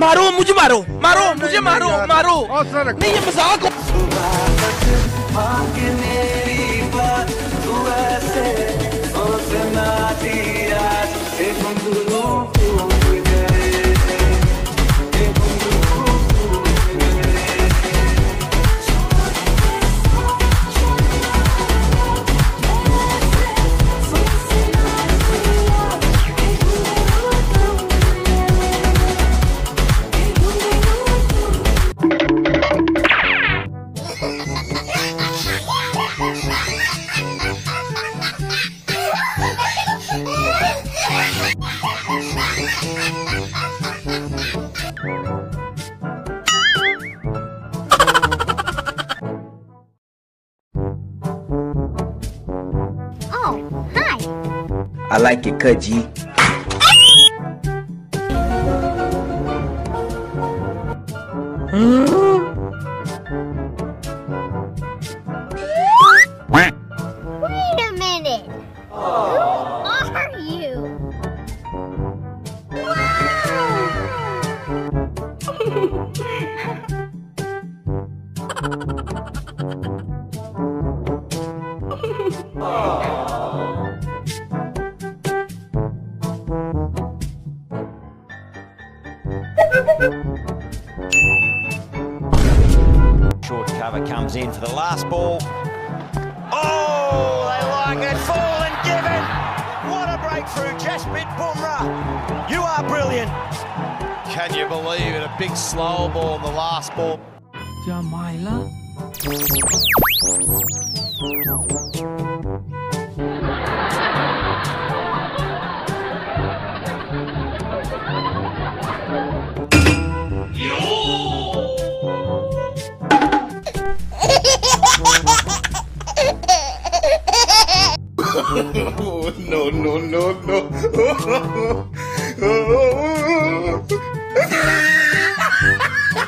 मारो मुझे मारो मारो मुझे मारो मारो। नहीं ये मज़ाक I like it, cut Wait a minute. Who are you? Short cover comes in for the last ball. Oh, they like it. Fall and given. What a breakthrough, Jasprit Bumrah. You are brilliant. Can you believe it? A big slow ball in the last ball. no,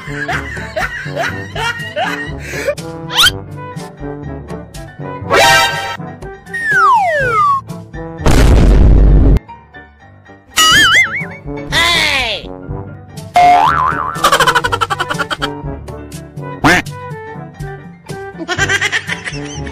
hey!